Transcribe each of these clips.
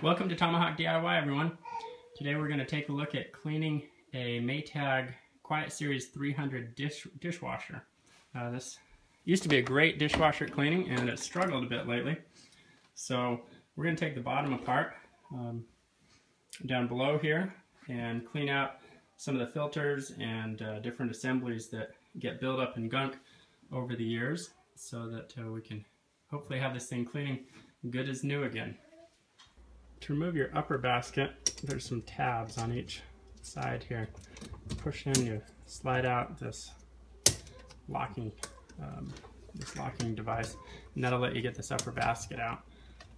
Welcome to Tomahawk DIY everyone. Today we're going to take a look at cleaning a Maytag Quiet Series 300 dish dishwasher. Uh, this used to be a great dishwasher cleaning and it's struggled a bit lately. So we're going to take the bottom apart um, down below here and clean out some of the filters and uh, different assemblies that get built up in gunk over the years so that uh, we can hopefully have this thing cleaning good as new again. To remove your upper basket, there's some tabs on each side here. Push in, you slide out this locking um, this locking device, and that'll let you get this upper basket out.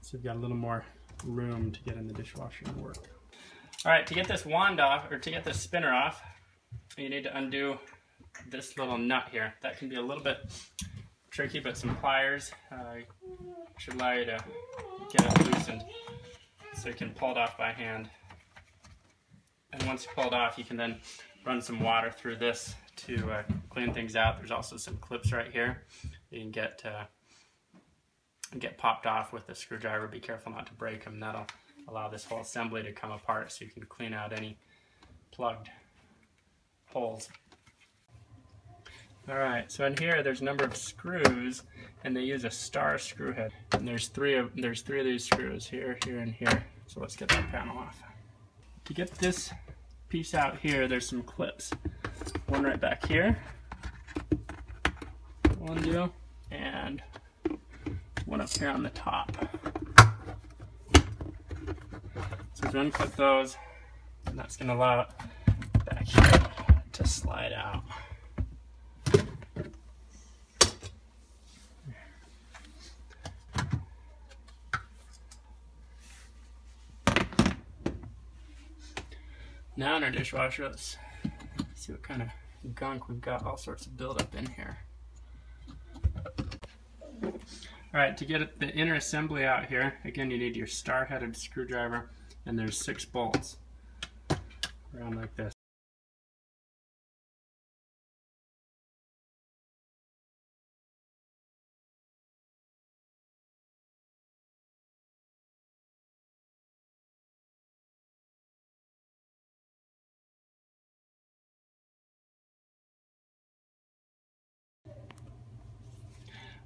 So you've got a little more room to get in the dishwasher and work. All right, to get this wand off, or to get this spinner off, you need to undo this little nut here. That can be a little bit tricky, but some pliers uh, should allow you to get it loosened so you can pull it off by hand. And once you pull it off, you can then run some water through this to uh, clean things out. There's also some clips right here you can get uh, get popped off with a screwdriver. Be careful not to break them. That'll allow this whole assembly to come apart so you can clean out any plugged holes. Alright, so in here there's a number of screws and they use a star screw head. And there's three of there's three of these screws here, here, and here. So let's get that panel off. To get this piece out here, there's some clips. One right back here. One deal. And one up here on the top. So we unclip those, and that's gonna allow it back here to slide out. Now in our dishwasher, let's see what kind of gunk we've got all sorts of buildup in here. Alright, to get the inner assembly out here, again you need your star-headed screwdriver and there's six bolts around like this.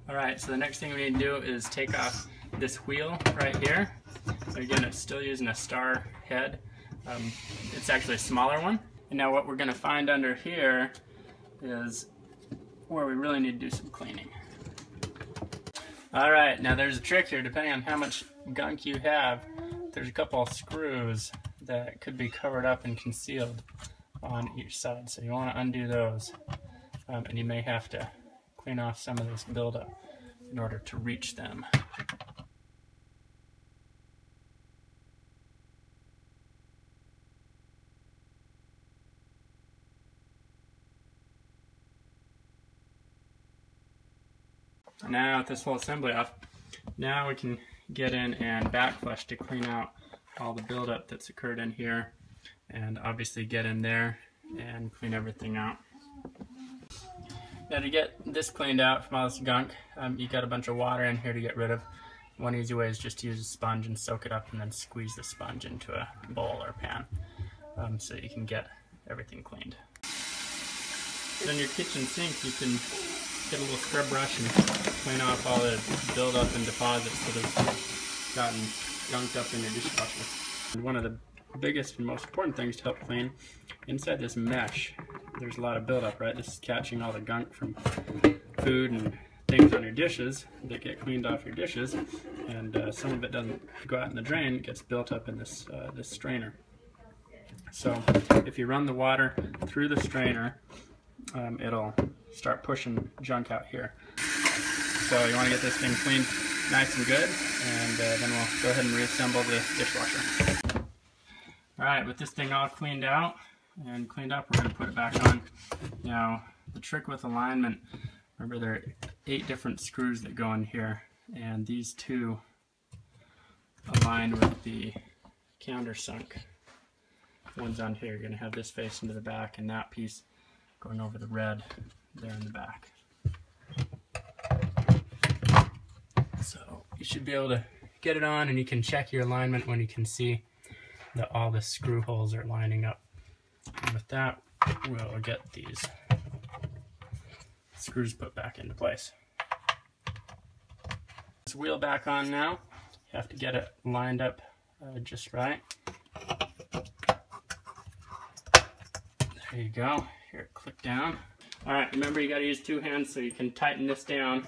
All right, so the next thing we need to do is take off this wheel right here. So again, it's still using a star head. Um, it's actually a smaller one. And now what we're gonna find under here is where we really need to do some cleaning. All right, now there's a trick here. Depending on how much gunk you have, there's a couple screws that could be covered up and concealed on each side. So you wanna undo those. Um, and you may have to clean off some of this buildup in order to reach them. Now with this whole assembly off, now we can get in and backflush to clean out all the buildup that's occurred in here and obviously get in there and clean everything out. Now to get this cleaned out from all this gunk, um, you got a bunch of water in here to get rid of. One easy way is just to use a sponge and soak it up and then squeeze the sponge into a bowl or pan um, so you can get everything cleaned. In your kitchen sink, you can get a little scrub brush and clean off all the buildup and deposits that have gotten gunked up in your dishwasher. And one of the biggest and most important things to help clean, inside this mesh, there's a lot of buildup, right? This is catching all the gunk from food and things on your dishes that get cleaned off your dishes, and uh, some of it doesn't go out in the drain, it gets built up in this, uh, this strainer. So if you run the water through the strainer, um, it'll start pushing junk out here. So you want to get this thing cleaned nice and good, and uh, then we'll go ahead and reassemble the dishwasher. Alright, with this thing all cleaned out and cleaned up, we're going to put it back on. Now, the trick with alignment, remember there are eight different screws that go in here, and these two align with the countersunk ones on here. You're going to have this face into the back and that piece going over the red there in the back. So you should be able to get it on and you can check your alignment when you can see that all the screw holes are lining up. And with that, we'll get these screws put back into place. This wheel back on now. You have to get it lined up uh, just right. There you go. Here, click down. All right, remember you got to use two hands so you can tighten this down.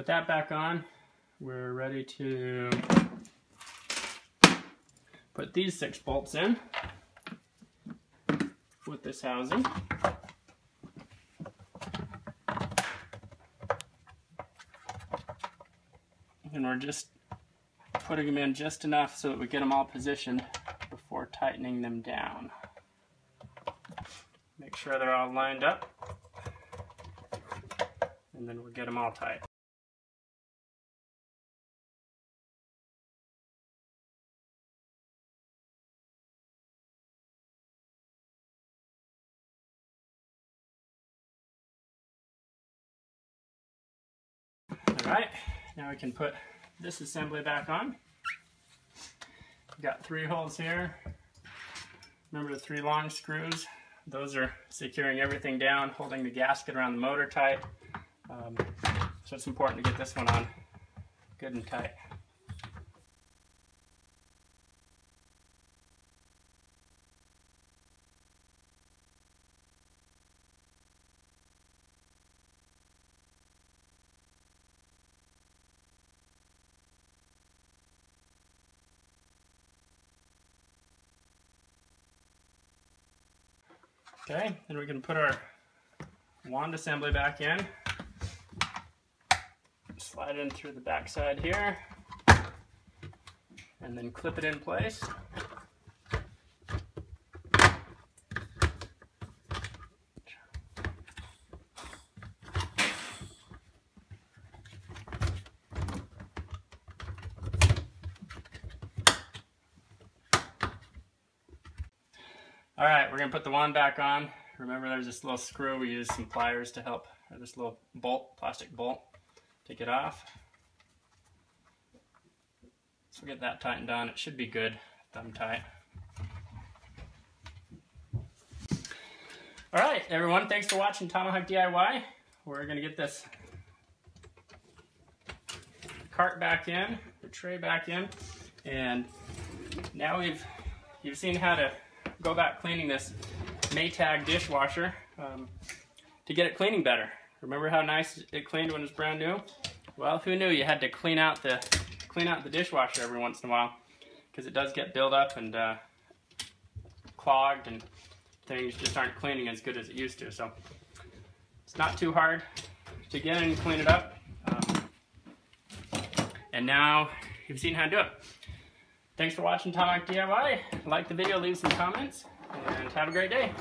With that back on, we're ready to put these six bolts in with this housing. And we're just putting them in just enough so that we get them all positioned before tightening them down. Make sure they're all lined up and then we'll get them all tight. Alright, now we can put this assembly back on. Got three holes here. Remember the three long screws? Those are securing everything down, holding the gasket around the motor tight. Um, so it's important to get this one on good and tight. Okay, then we can put our wand assembly back in. Slide it in through the back side here. And then clip it in place. All right, we're gonna put the wand back on. Remember there's this little screw, we use some pliers to help, or this little bolt, plastic bolt, take it off. So get that tightened on, it should be good, thumb tight. All right, everyone, thanks for watching Tomahawk DIY. We're gonna get this cart back in, the tray back in, and now we've, you've seen how to go back cleaning this Maytag dishwasher um, to get it cleaning better. Remember how nice it cleaned when it was brand new? Well, who knew you had to clean out the clean out the dishwasher every once in a while because it does get built up and uh, clogged and things just aren't cleaning as good as it used to. So it's not too hard to get in and clean it up. Um, and now you've seen how to do it. Thanks for watching Tomahawk DIY. Like the video, leave some comments, and have a great day.